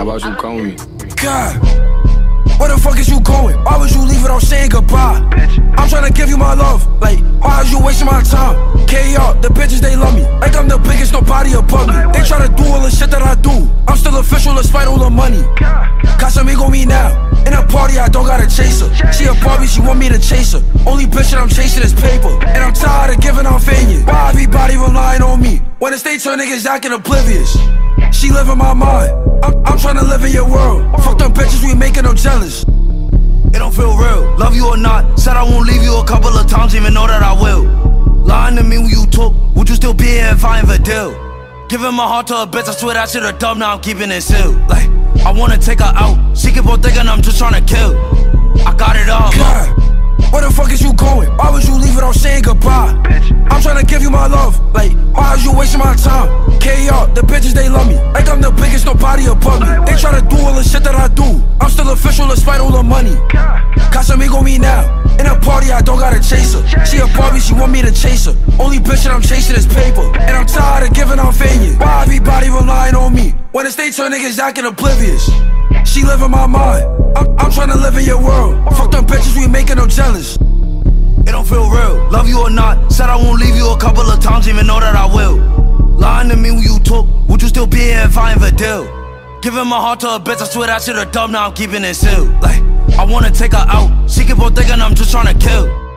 How about you come me? God, where the fuck is you going? Why would you leave without saying goodbye? I'm trying to give you my love, like, why are you wasting my time? KR, the bitches, they love me, like I'm the biggest, nobody above me. They try to do all the shit that I do. I'm still official despite all the money. Casamigo me now. In a party, I don't gotta chase her. She a Barbie, she want me to chase her. Only bitch that I'm chasing is paper. And I'm tired of giving out failure. Why everybody relying on me? When the state turn niggas acting oblivious. She live in my mind. I'm, I'm trying to live in your world. Fuck them bitches, we making them jealous. It don't feel real. Love you or not. Said I won't leave you a couple of times, even know that I will. Lying to me when you talk. Would you still be here if I ain't deal? Giving my heart to a bitch, I swear that shit a dub, now I'm keeping it sealed. Like, I wanna take her out. She keep on thinking I'm just trying to kill. I got it all. God, where the fuck is you going? Why would you leave without saying goodbye? I'm trying to give you my love. Like, why are you wasting my time? KR, the bitches, they love me. Like I'm the biggest, nobody above me. They try to do all the shit that I do. I'm still official despite all the money. Casamigo me now. In a party, I don't gotta chase her. She a Barbie, she want me to chase her. Only bitch that I'm chasing is paper. And I'm tired of giving out failure. Why everybody relying on me? When the state turn niggas acting oblivious. She live in my mind. I'm, I'm trying to live in your world. Fuck them bitches, we making them jealous. It don't feel real. Love you or not. Said I won't leave you a couple of times, even know that I will. Lying if I ain't deal? Giving my heart to a bitch, I swear that shit a dub, now I'm keeping it sealed. Like, I wanna take her out. She keep on thinking I'm just trying to kill.